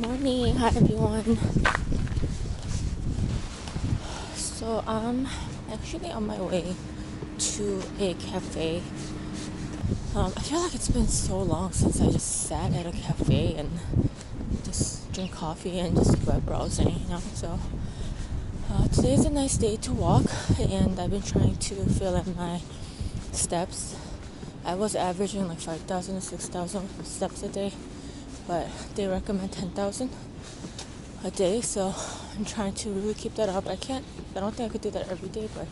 morning. Hi everyone. So i'm actually on my way to a cafe. Um, i feel like it's been so long since i just sat at a cafe and just drink coffee and just web browsing you know so uh, today is a nice day to walk and i've been trying to fill in my steps. I was averaging like 5000 to 6000 steps a day but they recommend 10,000 a day. So I'm trying to really keep that up. I can't, I don't think I could do that every day, but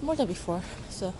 more than before. So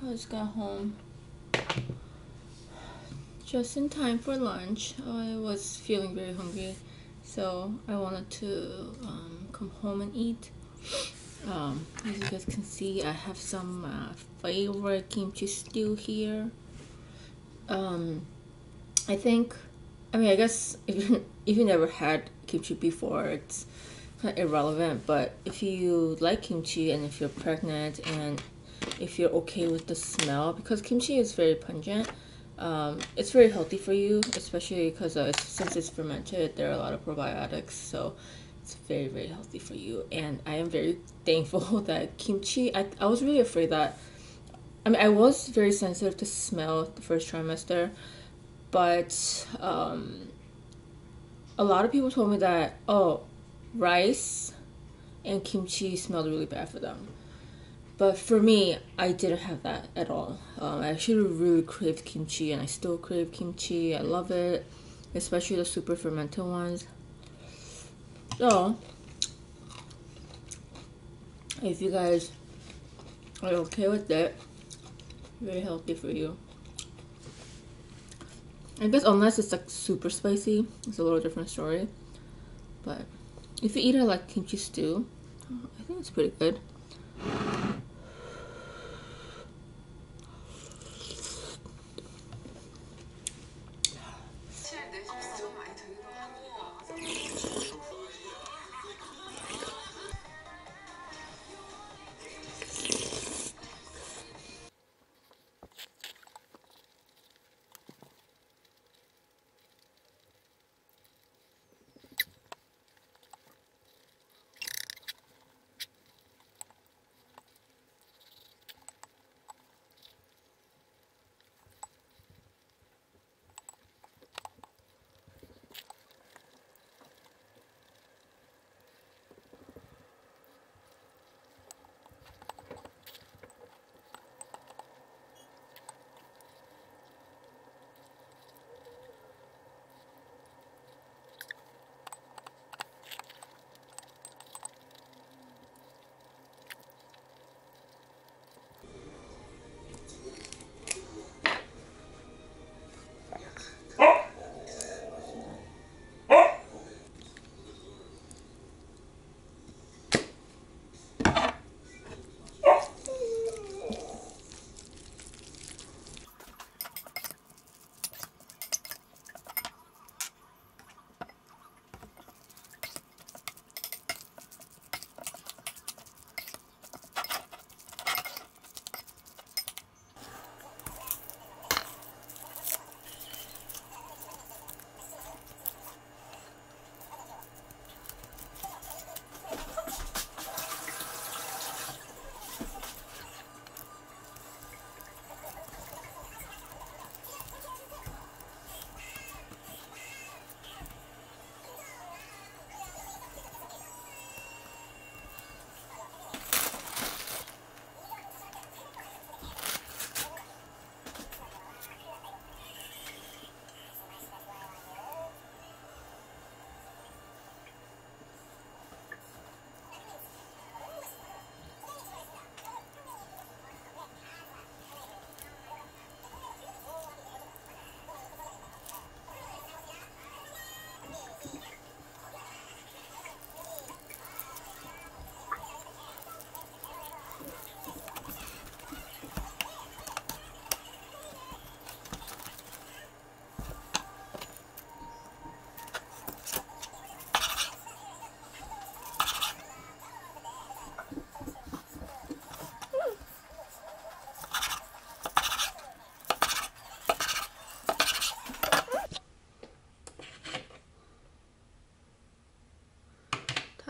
I just got home just in time for lunch. I was feeling very hungry, so I wanted to um, come home and eat. Um, as you guys can see, I have some uh, favorite kimchi stew here. Um, I think, I mean, I guess if you, if you never had kimchi before, it's kind of irrelevant. But if you like kimchi and if you're pregnant and if you're okay with the smell because kimchi is very pungent Um, it's very healthy for you, especially because uh, since it's fermented, there are a lot of probiotics. So it's very very healthy for you. And I am very thankful that kimchi. I I was really afraid that. I mean, I was very sensitive to smell the first trimester, but um, a lot of people told me that oh, rice and kimchi smelled really bad for them. But for me, I didn't have that at all. Um, I actually really craved kimchi, and I still crave kimchi. I love it, especially the super fermented ones. So, if you guys are okay with it, very healthy for you. I guess unless it's like super spicy, it's a little different story. But if you eat it like kimchi stew, I think it's pretty good.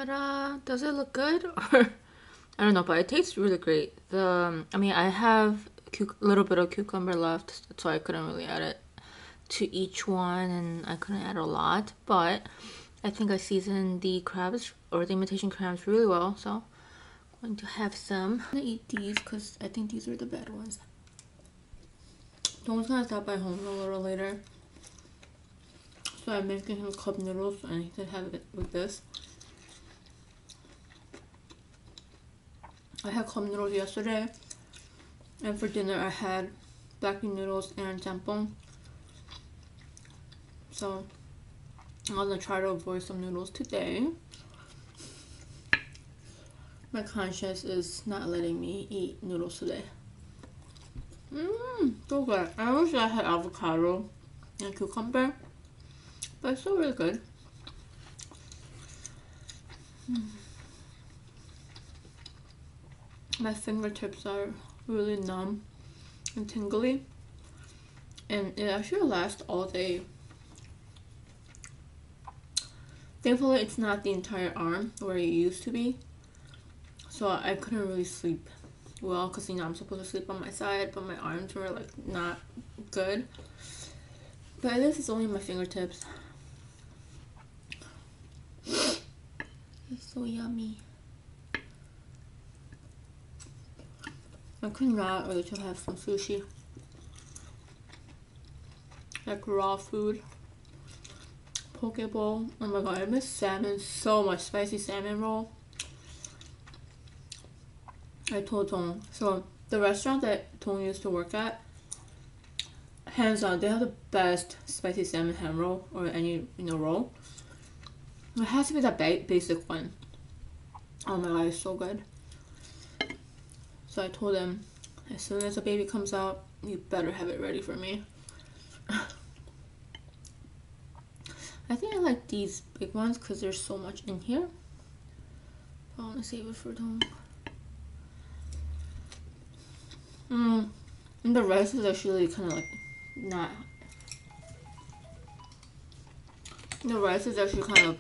Ta-da! Does it look good? Or I don't know, but it tastes really great. The um, I mean, I have a little bit of cucumber left, so I couldn't really add it to each one, and I couldn't add a lot. But I think I seasoned the crabs or the imitation crabs really well, so I'm going to have some. I'm gonna eat these because I think these are the bad ones. Dong's gonna stop by home a little later. So I'm making him cup noodles and he can have it with this. I had cup noodles yesterday. And for dinner I had black bean noodles and jjampong. So I'm gonna try to avoid some noodles today. My conscience is not letting me eat noodles today. Mmm, so good. I wish I had avocado and cucumber, but it's still really good. Mm. My fingertips are really numb and tingly. and it actually lasts all day. Thankfully, it's not the entire arm where it used to be, so I couldn't really sleep well because you know I'm supposed to sleep on my side, but my arms were like not good. But at least it's only my fingertips. It's so yummy. I could not wait to have some sushi. Like raw food. Poke bowl. Oh my god, I miss salmon so much. Spicy salmon roll. I told Dong. So the restaurant that Dong used to work at, hands on, they have the best spicy salmon hand roll or any you know roll. It has to be the ba- basic one. Oh my god, it's so good. So I told him, as soon as the baby comes out, you better have it ready for me. I think I like these big ones because there's so much in here. I want to save it for them. Mm. And the rice is actually kind of like not. The rice is actually kind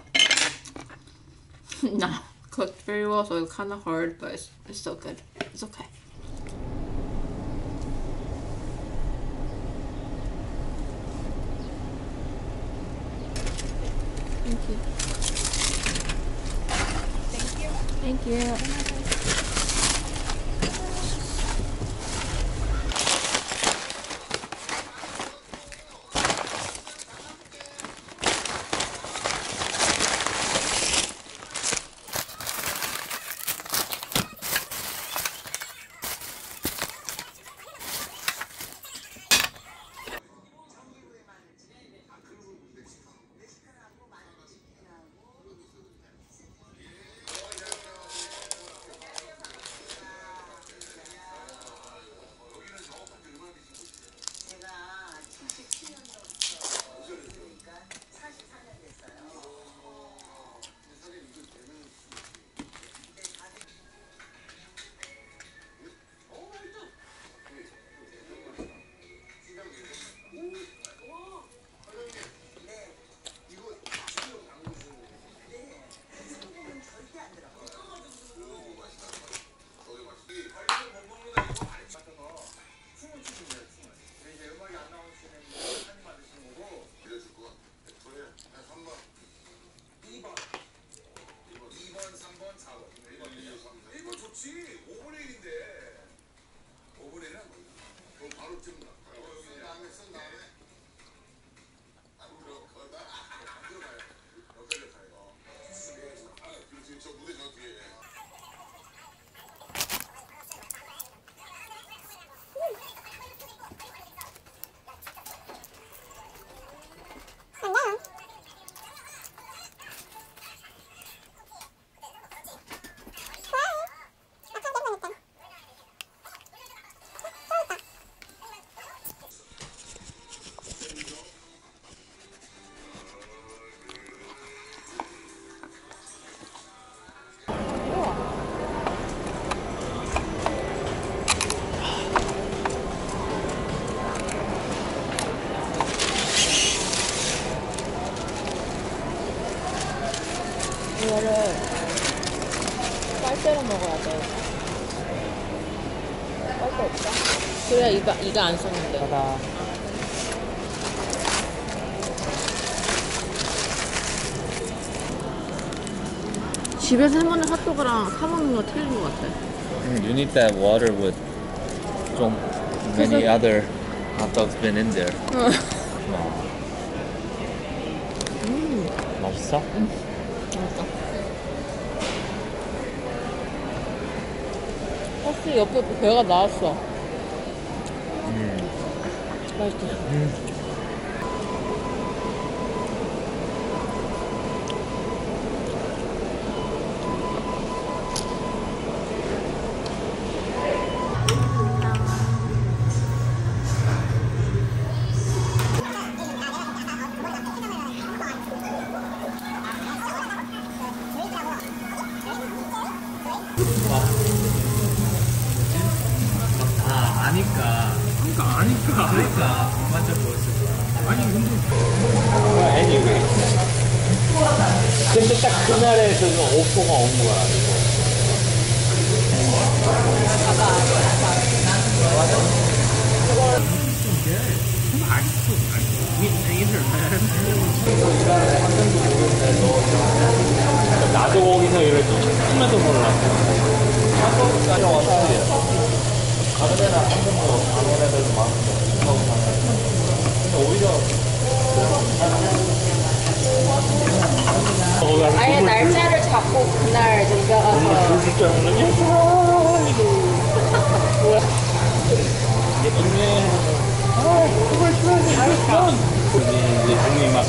of not cooked very well, so it's kind of hard, but it's, it's still good. It's okay. Thank you. Thank you. Thank you. 이가 이가 안 썩는데. 하다. 집에서 해먹는 핫도그랑 사 먹는 거 틀린 것 같아. Mm, You need that water with 좀 many other hot dogs been in there. 어. 음, 맛있어? 맛있다. 확실히 옆에 배가 나왔어. うん 오가 업소가 없는 거야 이거. 나도 거기서 이렇게 하나도 몰랐어. 한국까지 왔어. 가는 데는 한국도 가는 애들도 많은데 오히려 아예 날짜를 잡고 그날 우리가 가서 진짜 오늘 뭐야? 예쁜네. 아, 그걸 좋아해. 이제 종이 막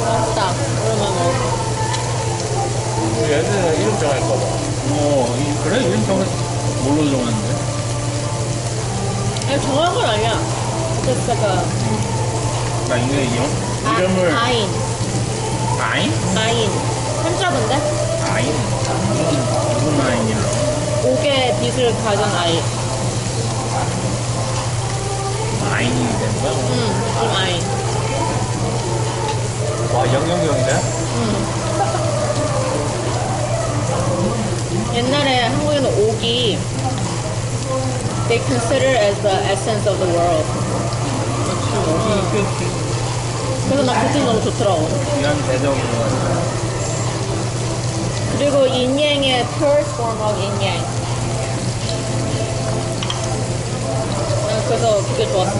왔다. 그러면은 얘네는 이름 정할까 봐. 어 이- 그래 이름 정해 뭘로 정했는데? 아니 정한 건 아니야. just like a 나 이거 이름 아, 이름을 아인 아인 아인 한자인데 아인 무슨 아인이라고? 옥의 빛을 가진 아이. 아인이 된 거야? 응, 좀 아인. 와, 영영영이네? 옛날에 한국에는 옥이 they consider as the essence of the world. 그래서 나 그때 너무 좋더라고. 귀한 대접으로 그리고 인양의 purest form of 인양. 난 그래서 그게 좋았어.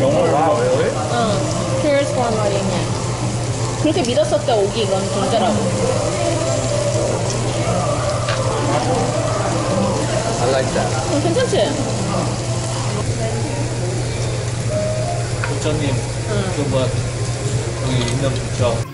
영어로 와, 왜? 응, purest form of 인양. 그렇게 믿었었대 옥이 이건 존재라고. I like that. 응, 괜찮지? 부처님, 그뭐 여기 있는 부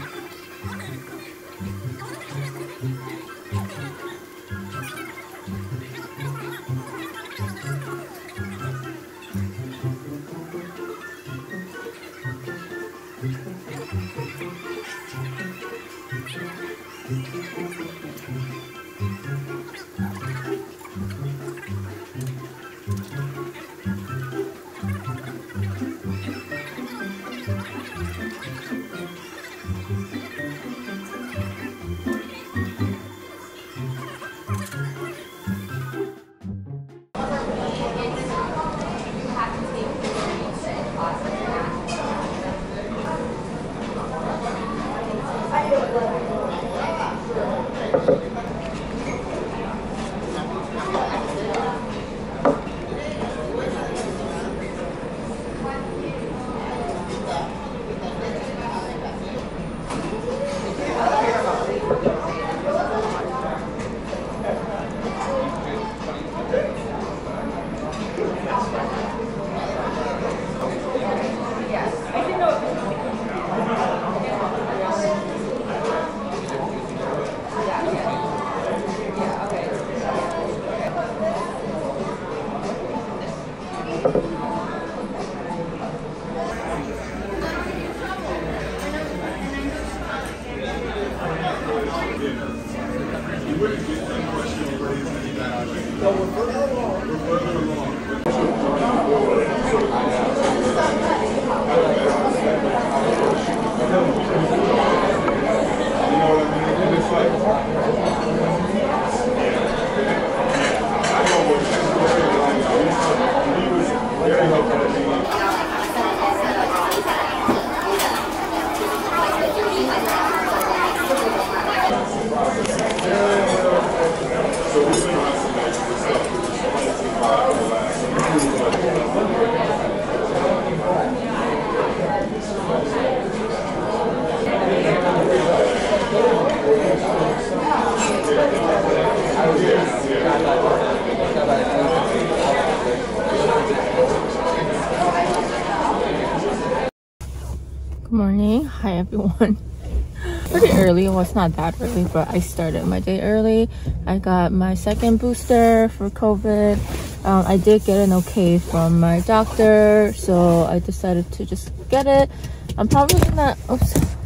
not that early, but I started my day early. I got my second booster for COVID. Um, I did get an okay from my doctor, so I decided to just get it. I'm probably gonna. Oops.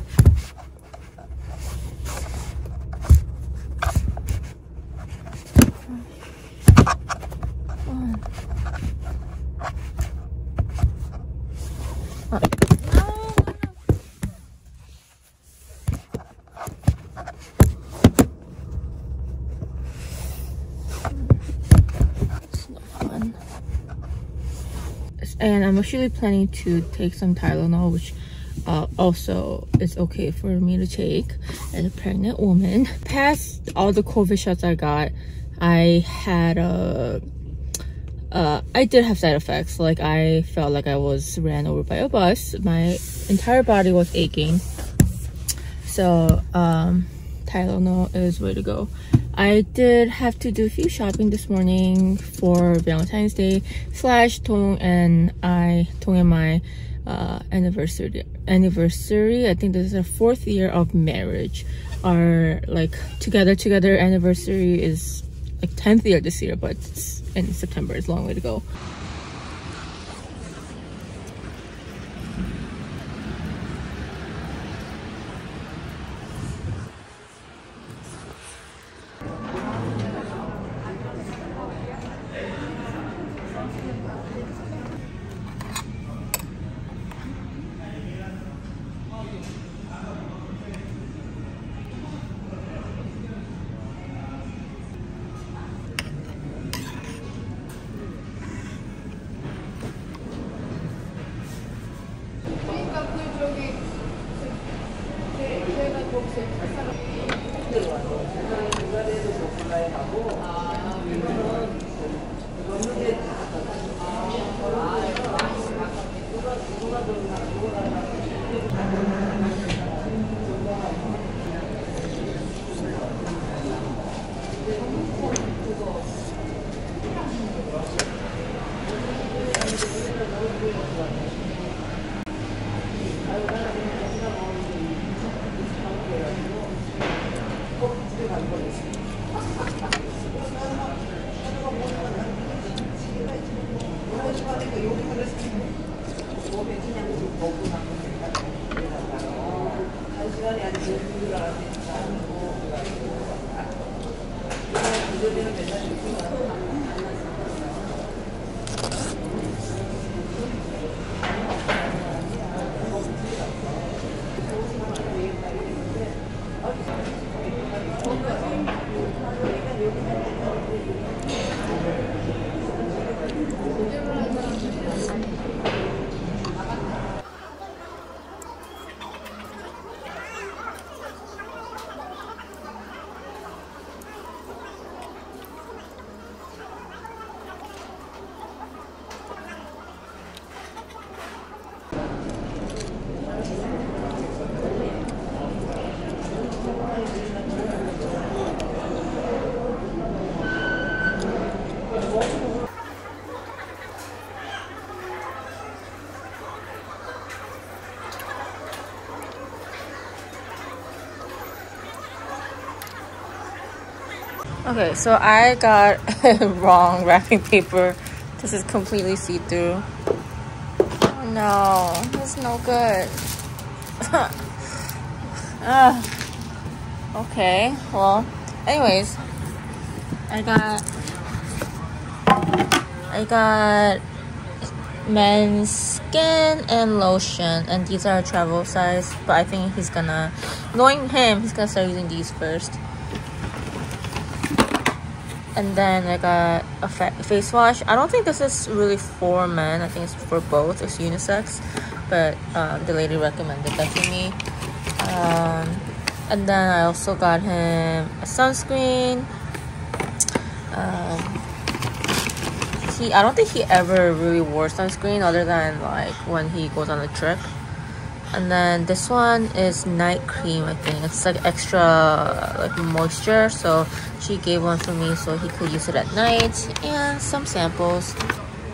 and I'm actually planning to take some Tylenol, which uh, also is okay for me to take as a pregnant woman. Past all the COVID shots I got, I had a uh, I did have side effects. Like I felt like I was ran over by a bus. My entire body was aching. So um, Tylenol is way to go. I did have to do a few shopping this morning for Valentine's Day slash Dong and I Dong and my uh, anniversary anniversary. I think this is our fourth year of marriage. Our like together together anniversary is like 10th year this year, but it's in September. It's a long way to go. Okay, so I got wrong wrapping paper. This is completely see-through. Oh, no, it's no good. uh, okay, well, anyways, I got I got men's skin and lotion and these are travel size but I think he's gonna knowing him he's gonna start using these first and then I got a face wash. I don't think this is really for men. I think it's for both. It's unisex, but um, the lady recommended that to me. Um, and then I also got him a sunscreen. Um, he, I don't think he ever really wore sunscreen other than like when he goes on a trip and then this one is night cream i think. It's like extra like moisture so she gave one for me so he could use it at night. And some samples.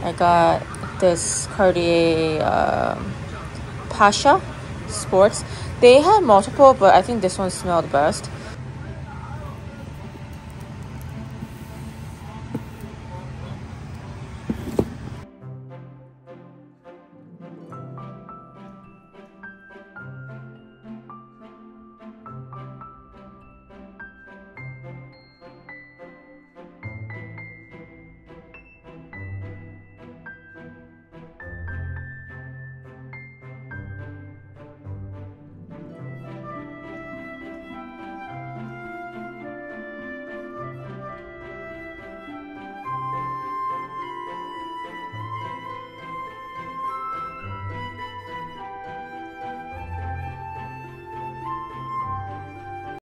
I got this cartier um, pasha sports. They had multiple but i think this one smelled best